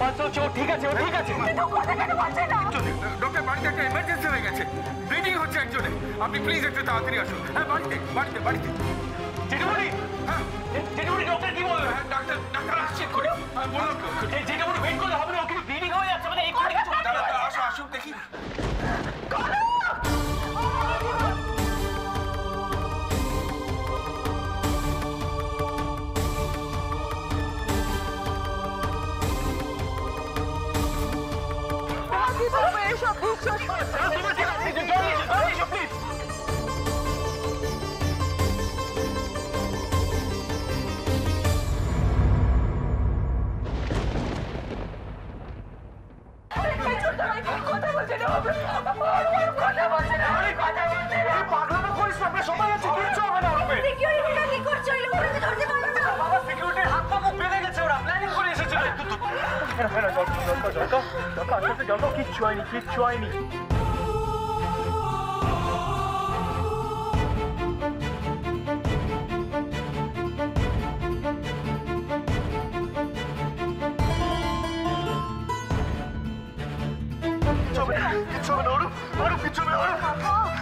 Pulse হচ্ছে ঠিক আছে ও ঠিক আছে। ডক্টর বাড়িতে একটা এমার্জেন্সি হয়ে গেছে। ব্লিডিং হচ্ছে একজনে। আপনি প্লিজ একটু তাড়াতাড়ি আসুন। হ্যাঁ বাড়িতে বাড়িতে বাড়িতে। হ্যাঁ। জেঠুমনি ডক্টর কি বলল? হ্যাঁ, ডাক্তার ডাক্তার আসছে করে হ্যাঁ, বলুন। জেঠুমনি পাগলামো করিস না, আমরা সবাই আছি, কিচ্ছু হবে না Heno, heno, Jolko, Jolko, Jolko. Jolko, अच्छे से Jolko, keep chewing, keep chewing. It's over, it's over, Oru. Oru, it's over, Oru.